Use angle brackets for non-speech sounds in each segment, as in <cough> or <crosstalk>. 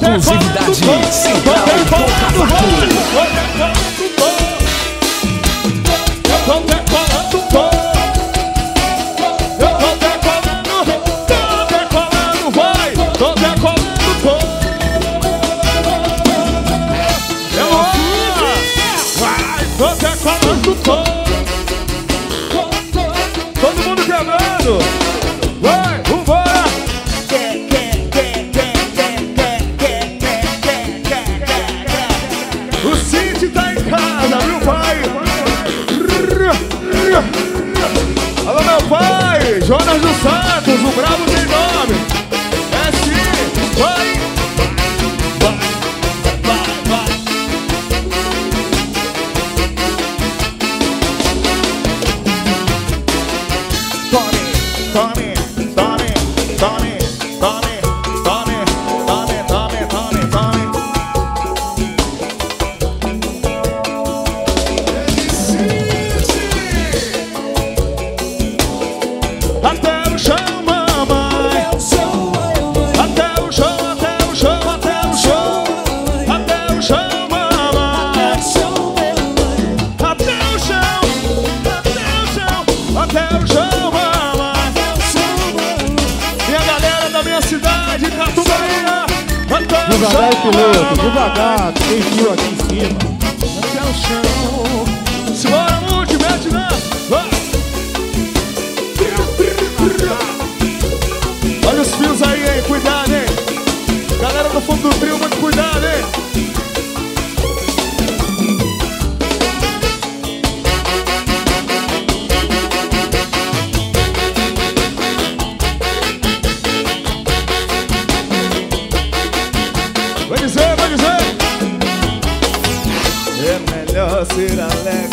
exclusividade Eu tô decolando o. Eu tô decolando o. Tô decolando, vai. Tô decolando colando. Eu vou. Vai, tô decolando colando, voo. será alegre.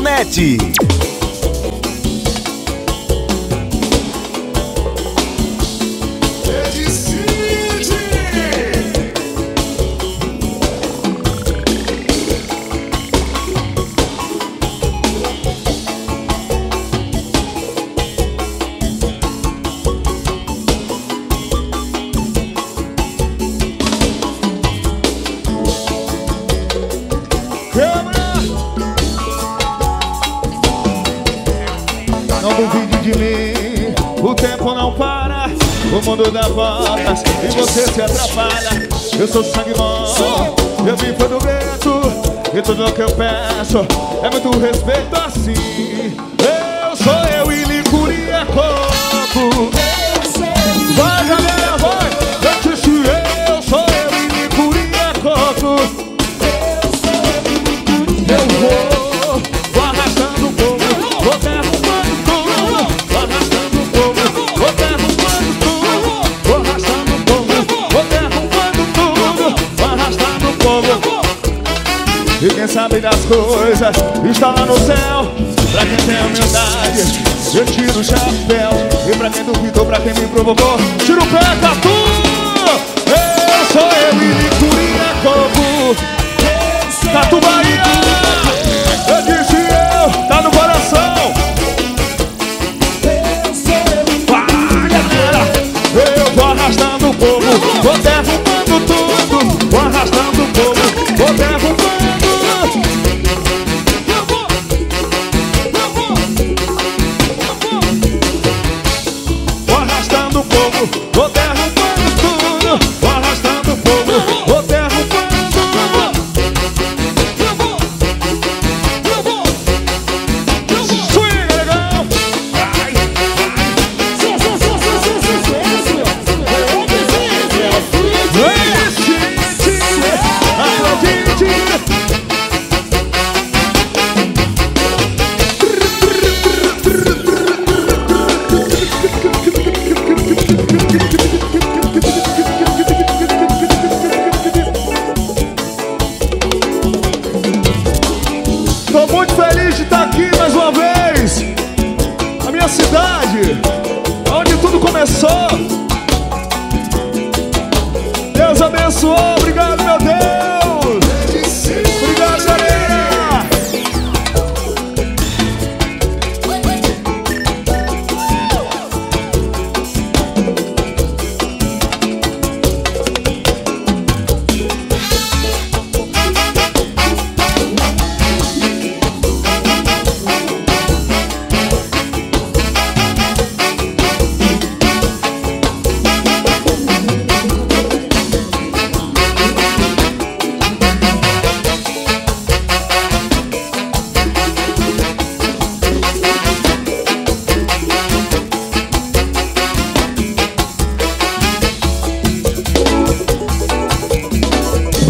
Net. fala. Eu sou sangue bom Eu vim foi do gueto E tudo que eu peço É muito respeito. Eu tiro o chapéu E pra quem duvidou, pra quem me provocou Tiro o pé,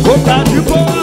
vou tá de boa.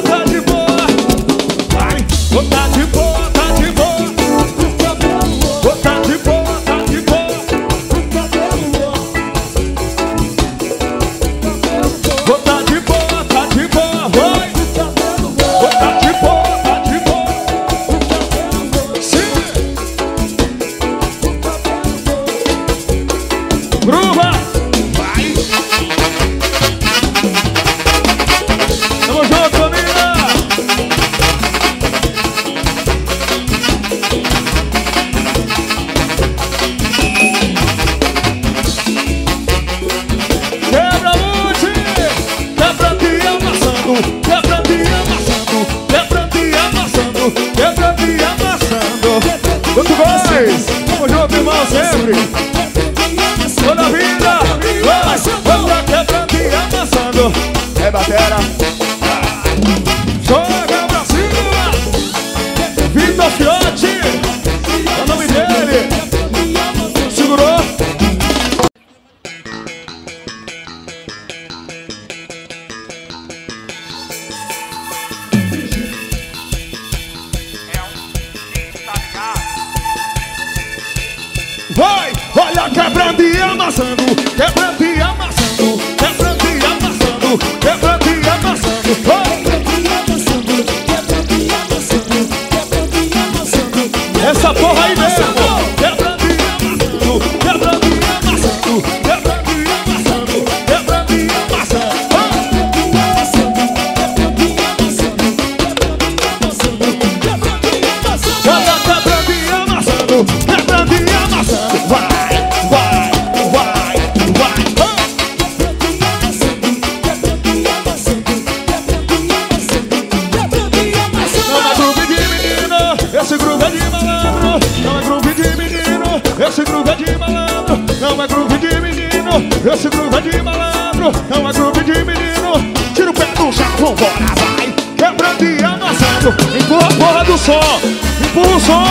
Esse grupo é de malandro, é uma grupo de menino. Tira o pé do chapão, bora vai. Quebrando e amassando. Empurra a porra do som, empurra o som.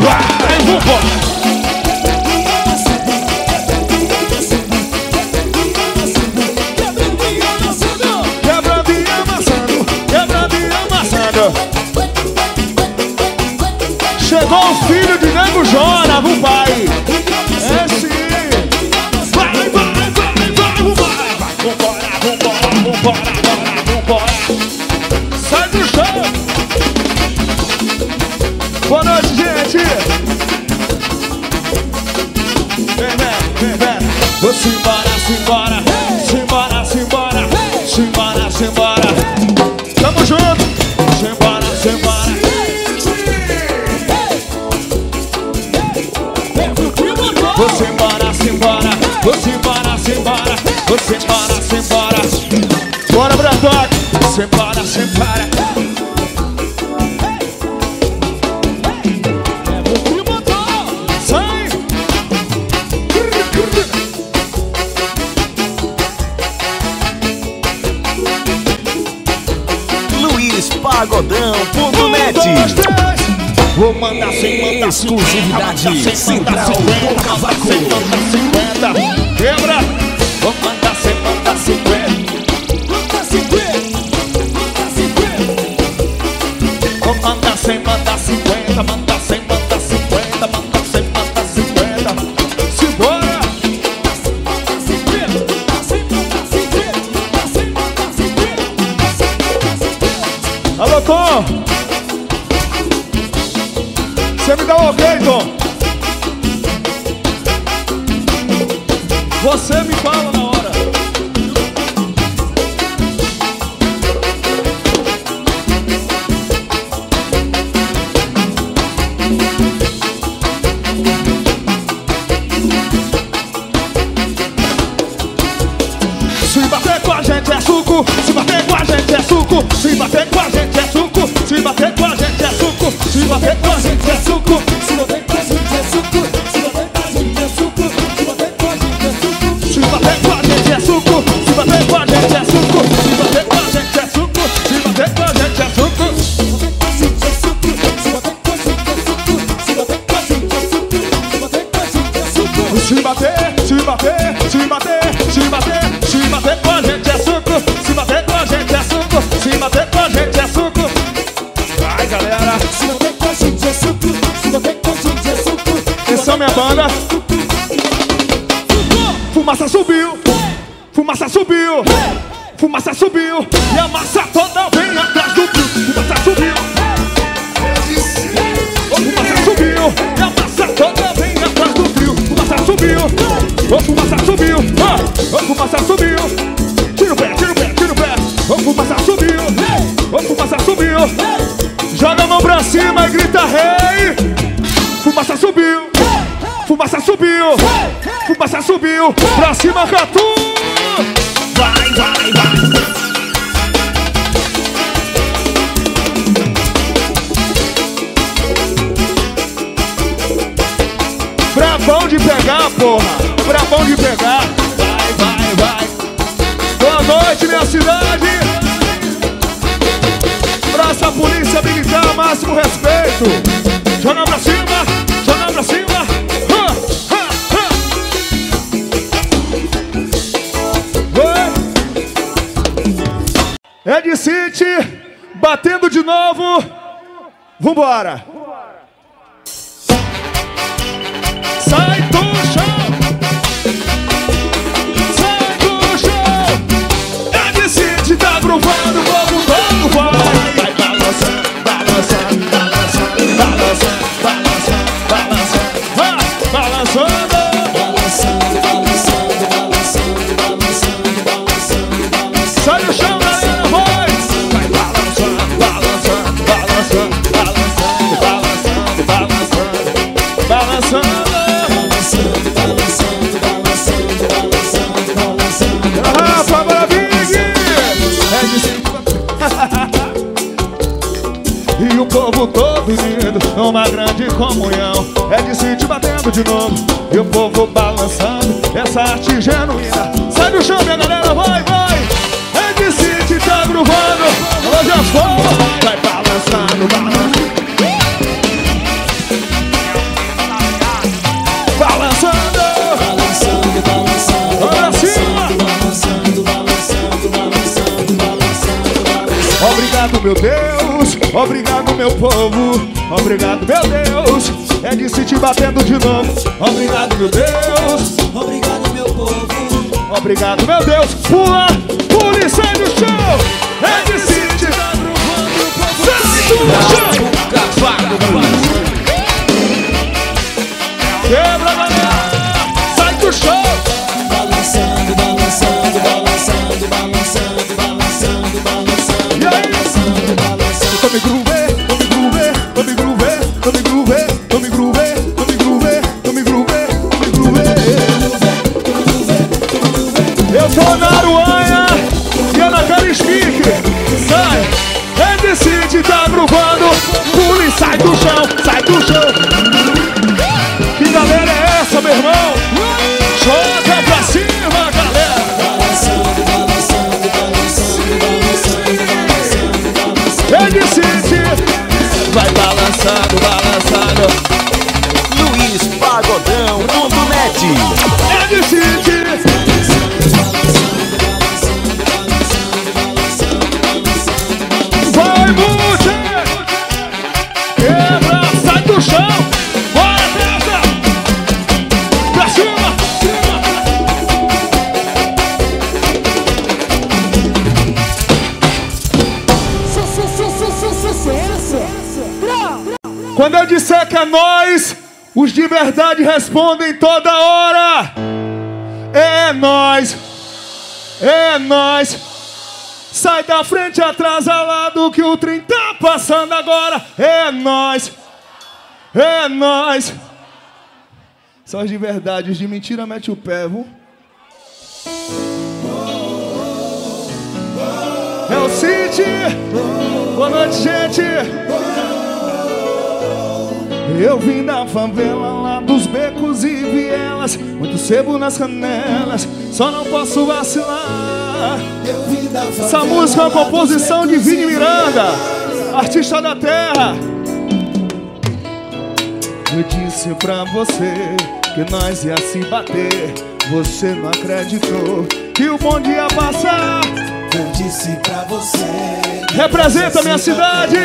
Vai, vambora Chegou o filho de Nego Jora, vai! para exclusividade Central. Você me fala na Pra cima, Catu! Ed City, batendo de novo. Vambora. Sai do chão. Sai do chão. Ed City tá provando, vamos, vamos, vai. Vai balançando, balançando. uma grande comunhão. É de sítio batendo de novo. E o povo balançando. Essa arte genuína. Sai do chão, minha galera, vai, vai. É de tá gruvando Hoje é fogo Vai balançando, balançando. Obrigado, meu Deus, obrigado, meu povo. Obrigado, meu Deus. É de City batendo de novo. Obrigado, meu Deus. Obrigado, meu povo. Obrigado, meu Deus. Pula, e sai do chão. É de City. Sai do chão. Quebra, sai do chão. Os de verdade respondem toda hora. É nós, é nós. Sai da frente, atrasa que o trem tá passando agora. É nós, é nós. São os de verdade, os de mentira mete o pé, viu? É o City. Boa noite, gente. Eu vim da favela lá dos becos e vielas Muito sebo nas canelas, só não posso vacilar. Essa música é uma composição de Vini Miranda Artista da terra. Eu disse pra você que nós ia se bater. Você não acreditou que o bom dia ia passar. Eu disse pra você. Representa minha cidade.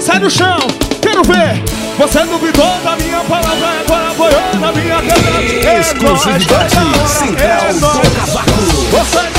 Sai do chão, quero ver Você duvidou da minha palavra Agora apoiou na minha quebrada É Exclusividade nóis, Central é do. Cavaco. Você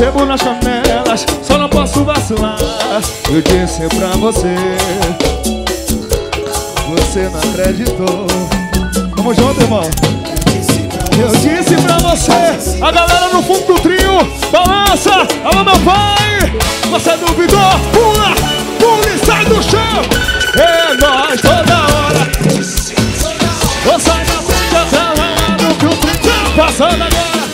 Sebo nas canelas, só não posso vacilar. Eu disse pra você, você não acreditou. Tamo junto, irmão. Eu disse pra você, a galera no fundo do trio, balança, alô meu pai. Você duvidou, pula, pula e sai do chão. É nós toda hora. Vou sair da frente atrás, lá que o trem tá passando agora.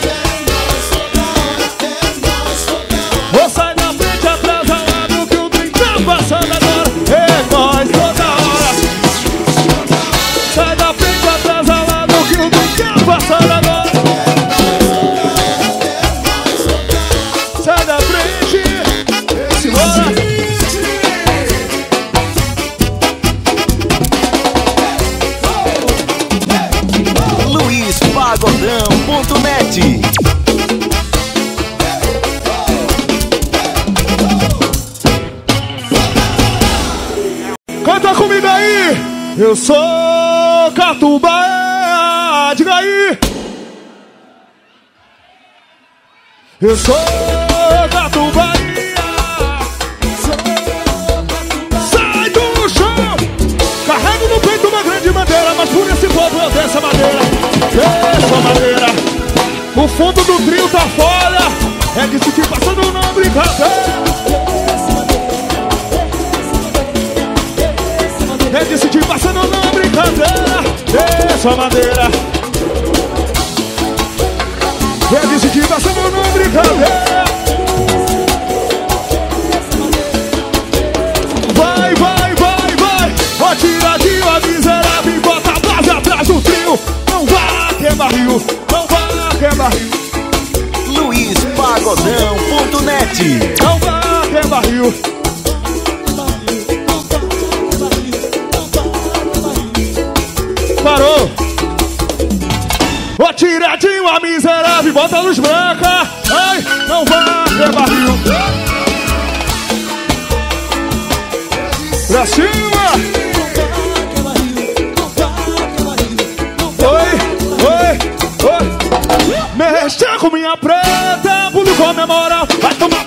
Eu sou Catubá. Diga aí. Eu sou Catubá. Sai do chão. Carrego no peito uma grande bandeira, mas por esse povo eu desço a madeira. Desço a madeira. O fundo do trio tá fora. É que se te passando não brincadeira. É de se te passando sua madeira. Já disse seu passamos no brincadeira. Vai, vai, vai, vai. Vou tirar de uma miserável e bota a base atrás do trio. Não vá quebrar rio, não vá quebrar rio. Luiz Pagodão.net Não vá quebrar rio. Miserável, bota a luz branca! Ai, não vá, é barril! Pra cima! Oi, oi, oi! Mexa com minha preta, pulo com vai tomar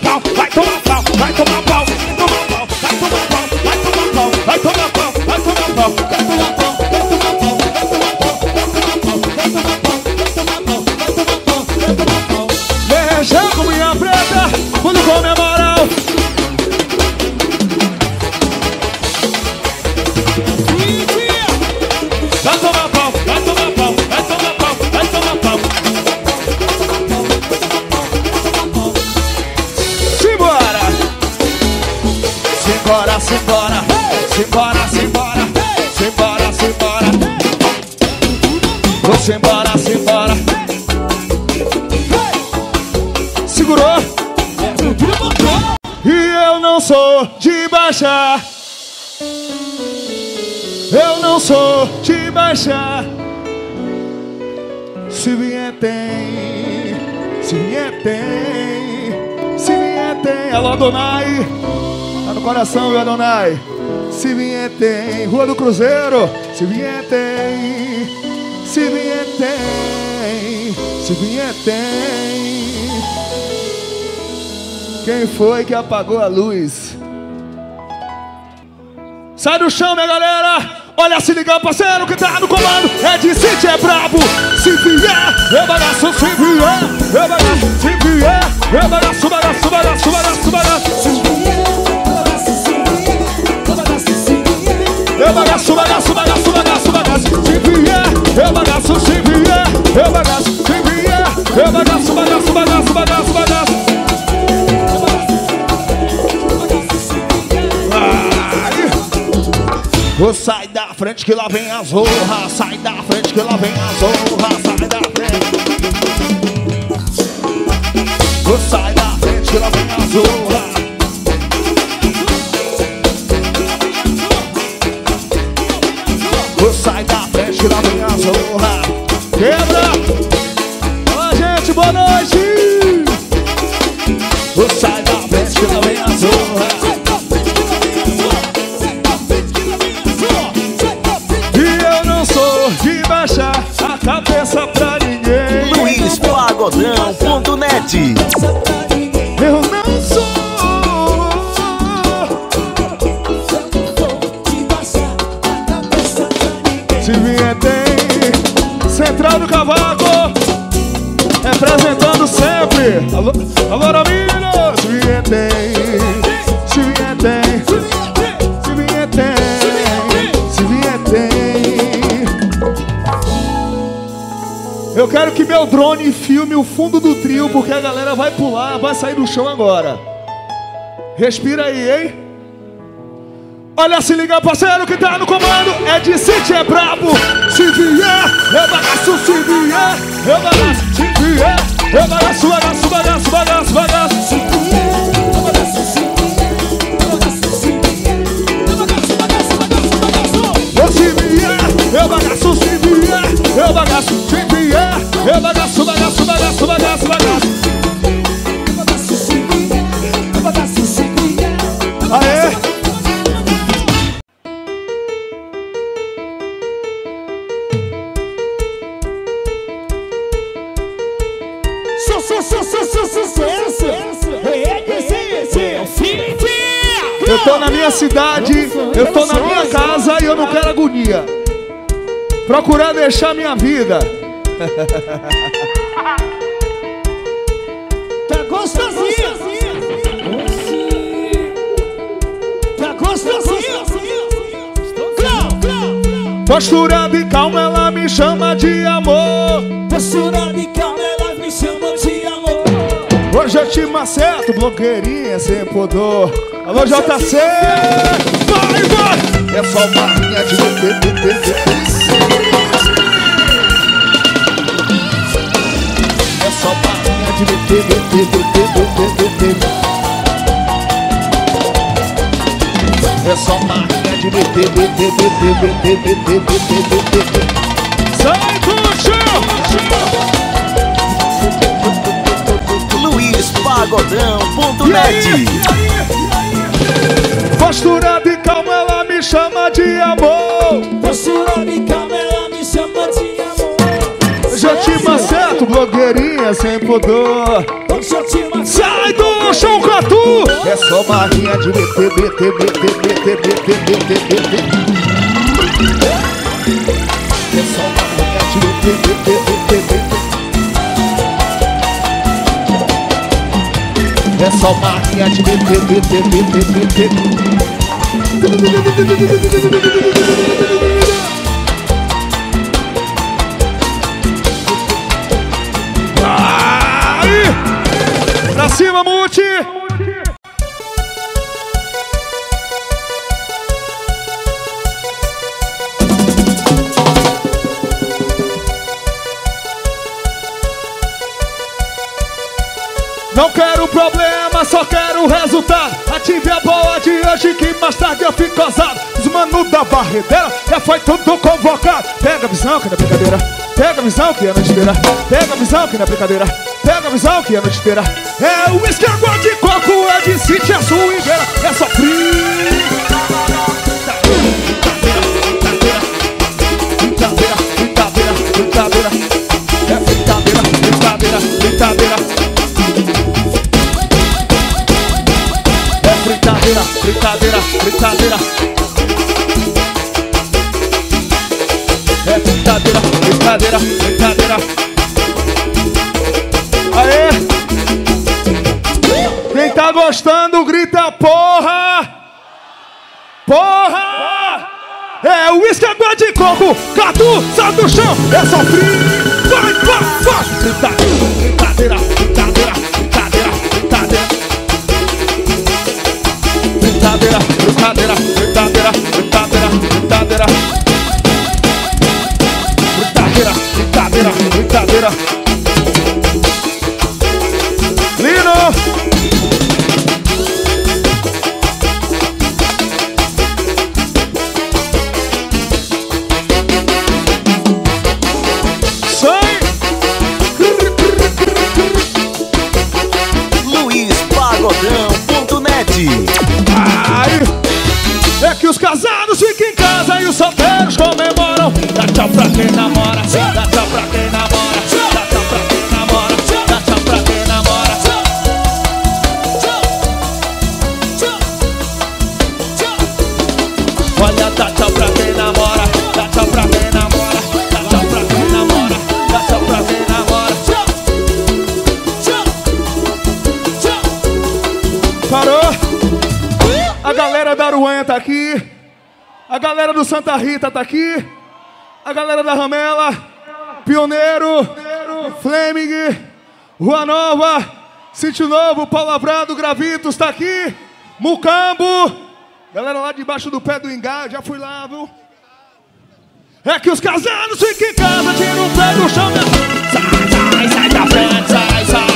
sou de baixar. Se vier tem, se vier tem, se vier tem. Alô, Adonai. Tá no coração, viu, Adonai? Se vier tem, Rua do Cruzeiro. Se vier tem, se vier tem, se vier tem. Quem foi que apagou a luz? Sai do chão, minha galera! Olha, se liga, parceiro, que tá no comando É de City, é brabo Se vier, eu bagaço Se vier, eu bagaço Se vier, eu bagaço, bagaço, bagaço, bagaço, bagaço Eu bagaço, bagaço, bagaço, bagaço, bagaço Se vier, eu bagaço Se vier, eu bagaço Se vier, eu bagaço, bagaço, bagaço, bagaço, bagaço Ô, sai da frente que lá vem a zorra Sai da frente que lá vem a zorra Sai da frente. Ô, sai da frente que lá vem a zorra. Ô, sai da frente que lá vem a zorra o fundo do trio, porque a galera vai pular, vai sair do chão agora. Respira aí, hein? Olha, se liga, parceiro, que tá no comando. É de City, é brabo. Deixar minha vida. Tá gostosinha. Tá gostosinha. Clau, clau. Posturada e calma, ela me chama de amor. Postura de calma, ela me chama de amor. Hoje eu te maceto, blogueirinha sem pudor. Alô, JC! Vai, vai! É só barrinha de Sai do chão! luizpagodão.net Posturada e calma, ela me chama de amor. Postura de calma, ela me chama de amor. Já te maceto, blogueirinha sem pudor. Hoje eu te maceto. Sai do chão, Catu! É só barrinha de BT, BT, BT, BT, BT, BT, BT. É só barrinha de BT, BT, BT, BT. É só barrinha de BT, BT, BT, BT. Cima! Não quero problema, só quero resultado. Ative a bola de hoje que mais tarde eu fico ousado. Os manos da barredeira já foi tudo convocado. Pega a visão que não é brincadeira. Pega a visão que é noite inteira. Pega a visão que não é brincadeira. Pega a visão que é noite inteira. É o água de coco, é de City, é suígueira. É só. Brincadeira. É brincadeira, brincadeira, brincadeira. É brincadeira, brincadeira, brincadeira. É brincadeira, brincadeira, brincadeira. Gostando, grita porra! Porra! É o água de coco, catu, sai do chão, é só frio. Vai, vai, vai! Brincadeira, brincadeira, brincadeira, brincadeira, brincadeira. Brincadeira, brincadeira, brincadeira, brincadeira, brincadeira. Brincadeira, brincadeira, os casados ficam em casa e os solteiros comemoram. Dá tchau pra quem namora, dá tchau pra quem do Santa Rita tá aqui. A galera da Ramela. Pioneiro. Fleming. Rua Nova. Sítio Novo. Palavrado. Gravitos tá aqui. Mucambo. Galera lá debaixo do pé do Ingá. Já fui lá, viu? É que os casados ficam em casa. Tira o pé do chão. Sai, sai, sai da frente. Sai, sai,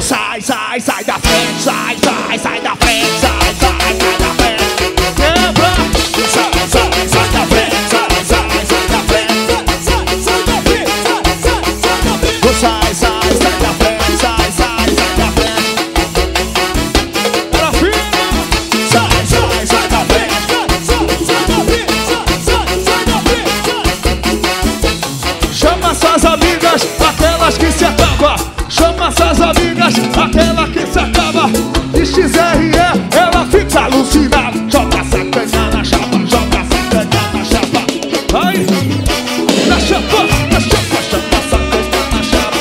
vai. Que se acaba XRE, ela fica alucinada. Joga sacanha na chapa, joga sacanha na chapa. Ai, na chapa, na chapa, chapa sacanha na chapa.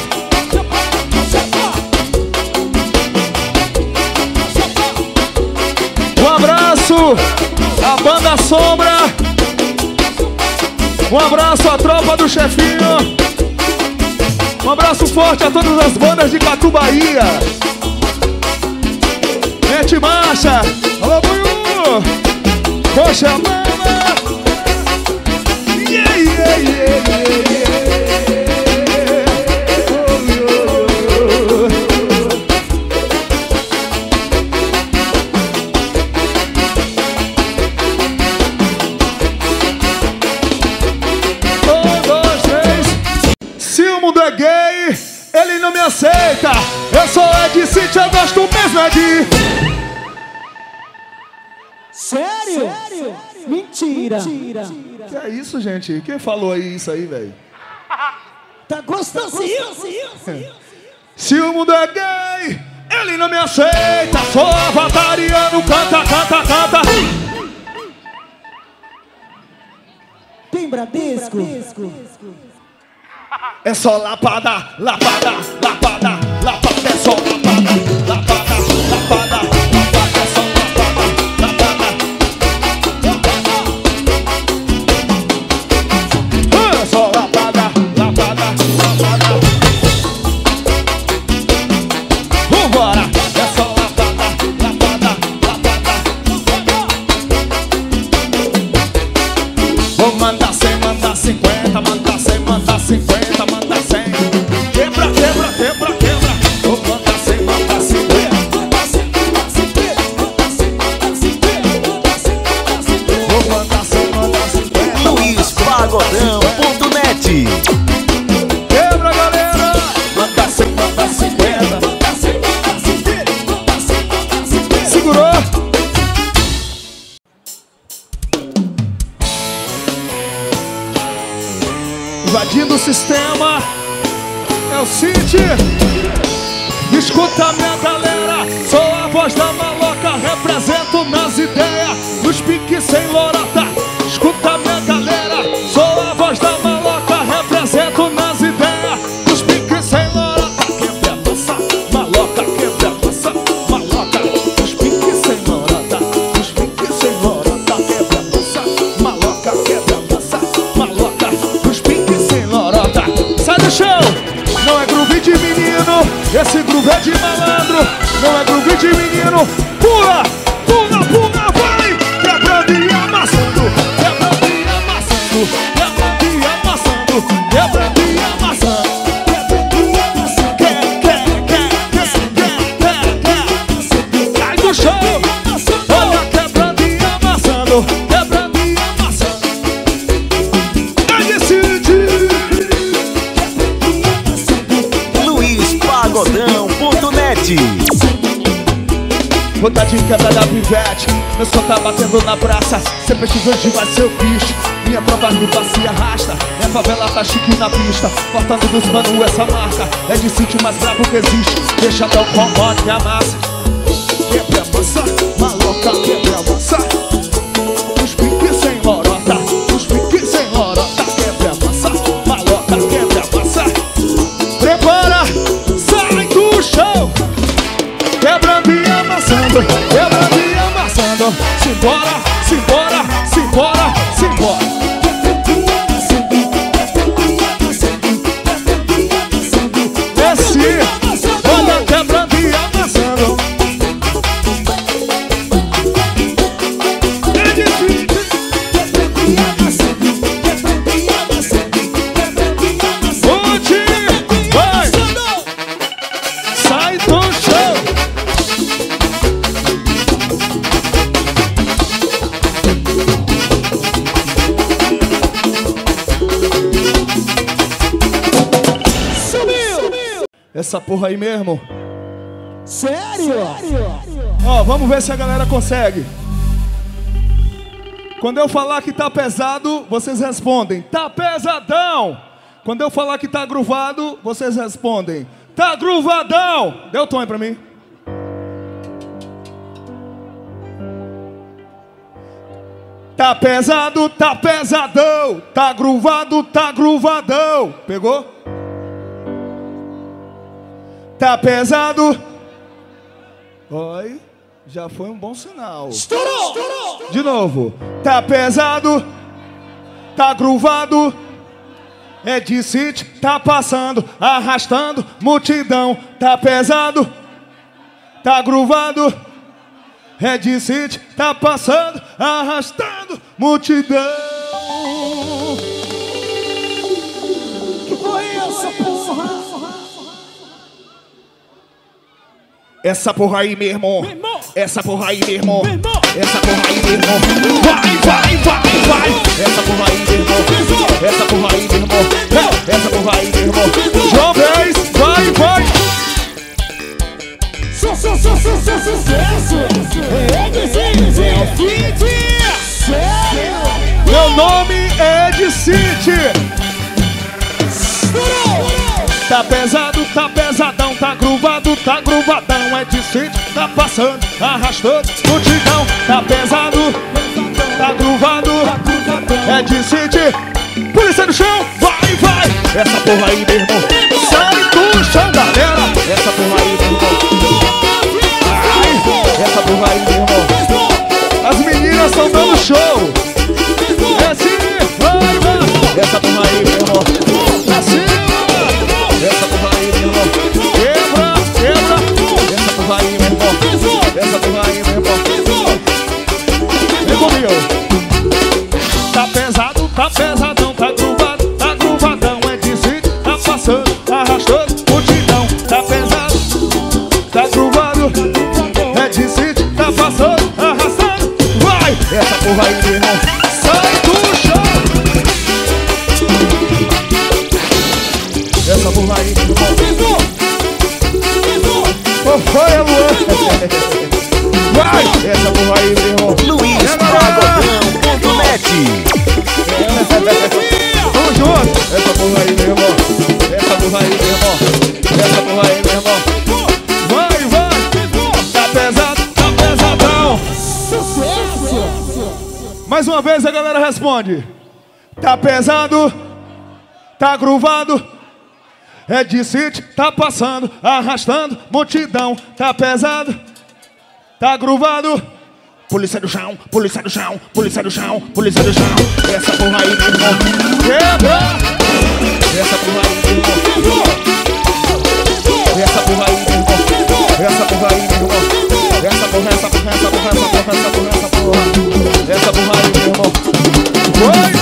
Um abraço à banda Sombra. Um abraço à tropa do chefinho. Um abraço forte a todas as bandas de Catu Bahia. Mete marcha. Alô, Buiu. Poxa, mama. Yeah, yeah, yeah, yeah, yeah. Um, dois. Se o mundo é gay, ele não me aceita. Eu sou Ed City, eu gosto mesmo é de. Que é isso, gente? Quem falou aí isso aí, velho? <laughs> Tá gostosinho. <laughs> Se o mundo é gay, ele não me aceita. Sou avatariano, canta, canta, canta. Tem Bradesco? É só lapada, lapada, lapada, lapada, é só lapada, lapada, Invadindo o sistema. É o City. Escuta minha galera, sou a voz da maloca, represento nas ideias, nos piques sem lorota. Esse groove é de malandro. Não é groove de menino, De quebra da pivete. Meu som tá batendo na praça Sempre estive onde vai ser o bicho. Minha prova limpa se arrasta. Minha favela tá chique na pista Cortando dos mano essa marca. É de sítio mais brabo que existe. Deixadão com moto e amassa Quebra a massa, maloca, quebra a massa amassando, quebrando e amassando simbora, Essa porra aí mesmo. Sério? Ó, vamos ver se a galera consegue. Quando eu falar que tá pesado, vocês respondem, tá pesadão. Quando eu falar que tá gruvado, vocês respondem, Tá gruvadão. Deu tom aí pra mim. Tá pesado, tá pesadão. Tá gruvado, tá gruvadão. Pegou? Tá pesado. Oi, já foi um bom sinal. Estourou! De novo. Tá pesado, tá gruvado. É de City, tá passando, arrastando, multidão. Tá pesado, tá gruvado. É de City, tá passando, arrastando, multidão. Essa porra aí, meu irmão. Essa porra aí, meu irmão. Essa porra aí, meu irmão. Vai, vai, vai, vai. Essa porra aí, meu irmão. Essa porra aí, meu irmão. Essa porra aí, meu irmão. Jovens, vai, vai. Su, su, su, su, su, sucesso! Meu nome é de City. Tá pesado, tá gruvado, gruvadão. É de tá passando, arrastando, multidão. Tá pesado, tá gruvado. É de polícia no chão, vai, vai. Essa porra aí, meu irmão. Responde: Tá pesado, tá gruvado. É de City, tá passando, arrastando, multidão. Tá pesado, tá gruvado. Polícia do chão, polícia do chão, polícia do chão, polícia do chão. Essa porra aí, meu! Essa porra aí, meu. Essa porra aí, meu. Essa porra aí, meu irmão. Essa porra, essa porra, essa porra, essa porra, essa porra, essa porra. Essa porra aí, meu irmão. Foi!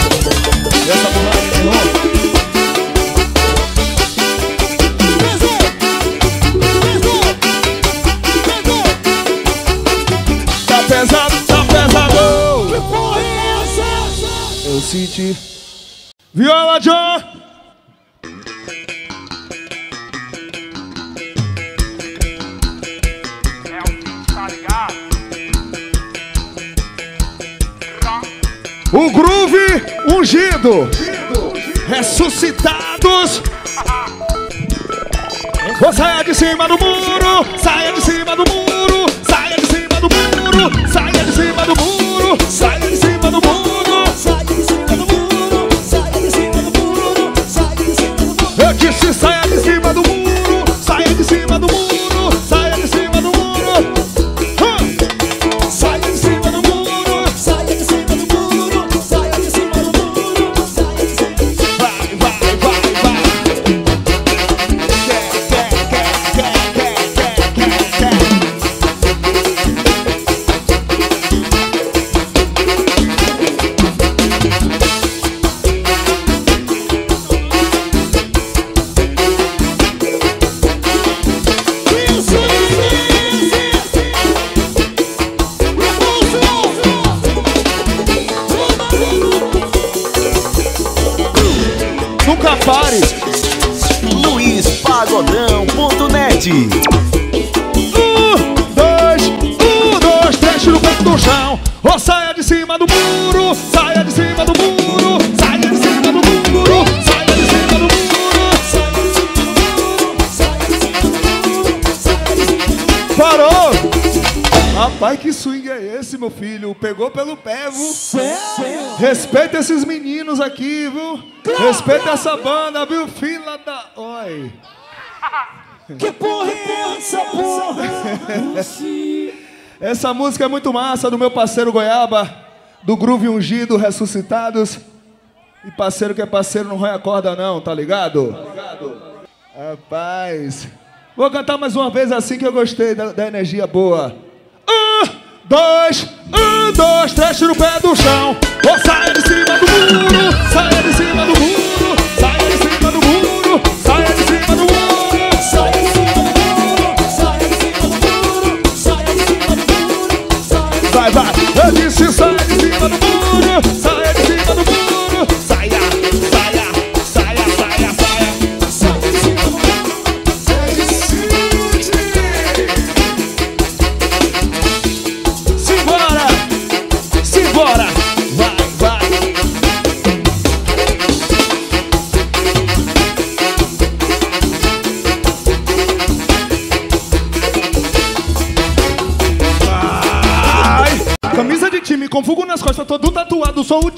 Ressuscitados. Saia de cima do muro, saia de cima do muro, saia de cima do muro, saia de cima do muro, saia meu filho. Pegou pelo pé, viu? Sério? Respeita esses meninos aqui, viu? Claro. Respeita essa banda, viu? Fila da. Oi. Que porra é essa, porra? <laughs> essa música é muito massa do meu parceiro Goiaba, do Groove Ungido, Ressuscitados. E parceiro que é parceiro não roia corda, não, tá ligado? Tá ligado? Rapaz. Vou cantar mais uma vez assim que eu gostei da, da energia boa dois, um, dois, três, tira o pé do chão. Ou oh, sai de cima do muro, sai de cima do muro. sou o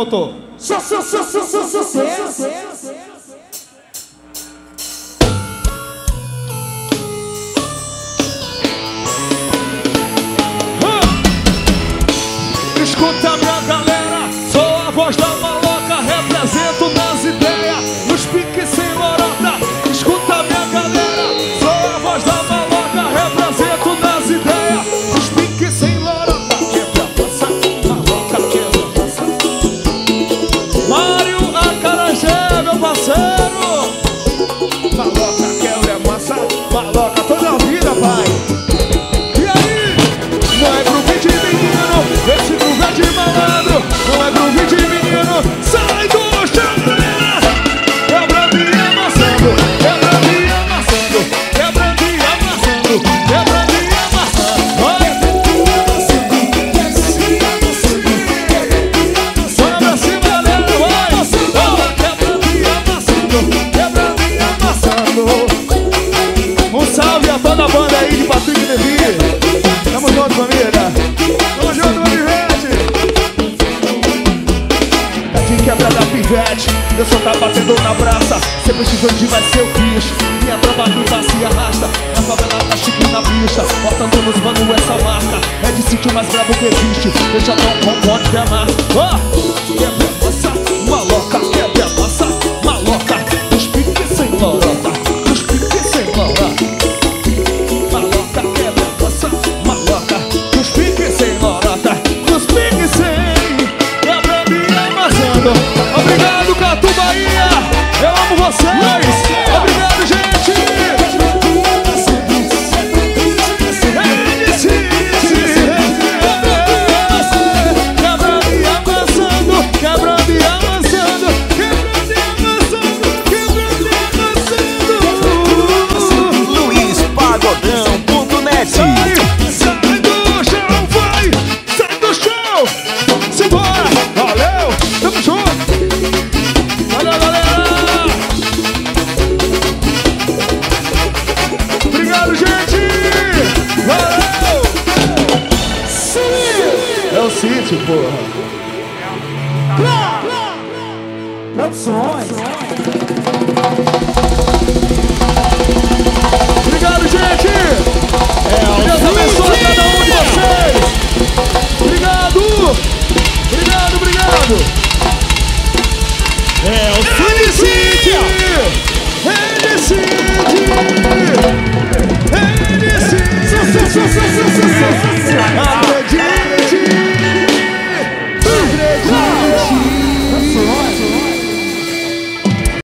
motor. Sítio mais brabo que existe. Deixa tão com pode que amar.